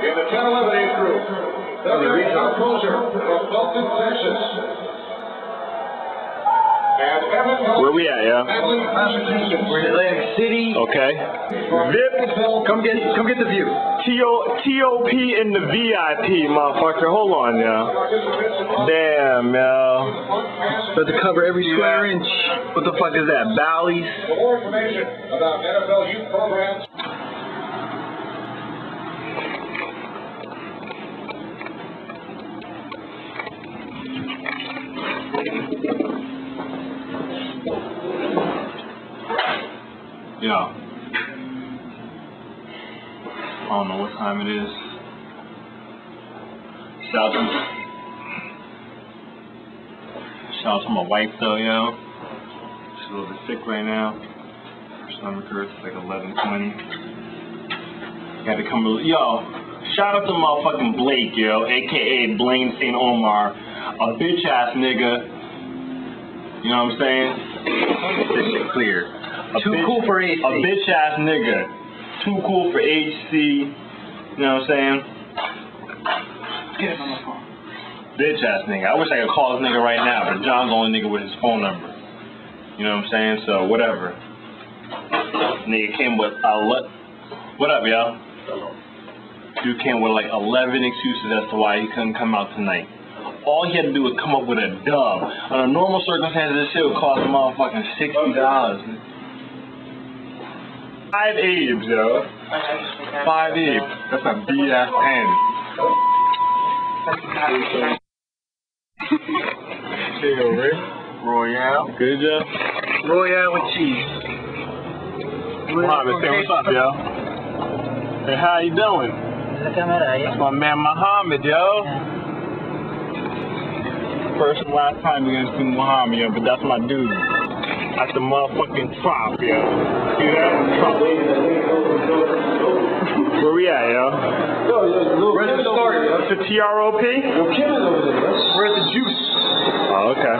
In the 10-11 age group, Dr. John Crozier from Belton, Texas. And Evan Where we at, yeah? Hadley, Massachusetts. We're in Atlantic City. Okay. VIP. Come get, come get the view. T.O. T.O.P. in the VIP, motherfucker. Hold on, yeah. Damn, yeah. But to cover every square inch. What the fuck is that? Bally's. For more information about NFL youth programs, Yeah. I don't know what time it is. Shout out to, shout out to my wife though, yo. She's a little bit sick right now. Her stomach hurts. It's like 11:20. Got to come. Yo, shout out to motherfucking Blake, yo, aka Blaine St. Omar, a bitch ass nigga. You know what I'm saying? This shit clear. Too bitch- cool for AC. A bitch ass nigga. Too cool for AC. You know what I'm saying? Bitch ass nigga. I wish I could call this nigga right now, but John's the only nigga with his phone number. You know what I'm saying? So whatever. Nigga came with a le- What up, y'all? Dude came with like 11 excuses as to why he couldn't come out tonight. All he had to do was come up with a dub. Under normal circumstances, this shit would cost a motherfucking sixty dollars. Five Abe's, yo. Five Abe's. That's a B ass pen. Hey, yo, Rick. Royale. Good job. Royale with cheese. Muhammad, say what's up, yo. Hey, how you doing? La cámara ahí. That's my man Muhammad, yo. First and last time we're gonna see Muhammad, yo, but that's my dude. That's the motherfucking trop, yo. See that? Trop. Where we at, yo? Where's the start? What's the TROP? Where's the juice? Oh, okay.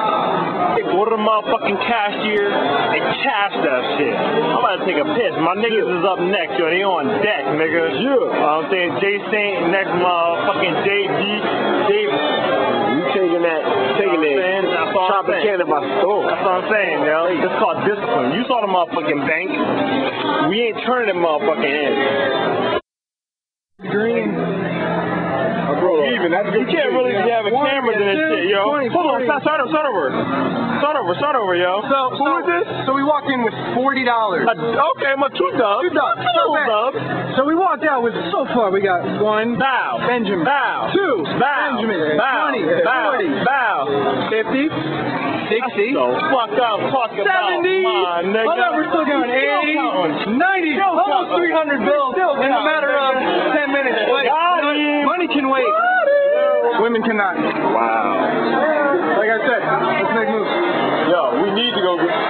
Go to the motherfucking cashier and cash that shit. I'm about to take a piss. My niggas is up next, yo. They on deck, nigga. Yeah. I'm saying J Saint next motherfucking JD. Dave. That That's all I'm chopping saying. in my store. That's what I'm saying, yo. It's called discipline. You saw the motherfucking bank. We ain't turning them motherfucking in. Green. Even that's You can't really be having cameras in this shit, yo. Hold on, start, start over, start over. Start over, start over, yo. So, Who so, is this? So we walked in with forty dollars. Uh, okay, my two dubs. Two dubs. Two Okay. dubs. So we walked out with so far we got one, Bow. Benjamin. Bow. Two, Bow. Benjamin. Bow. 20, Bow. 40, Bow. 50, 60, So fuck up talking about 70. my nigga. Hold on, we're still going. 80, 90, almost 300 bills cannot. Wow. Like I said, let's make moves. Yo, we need to go get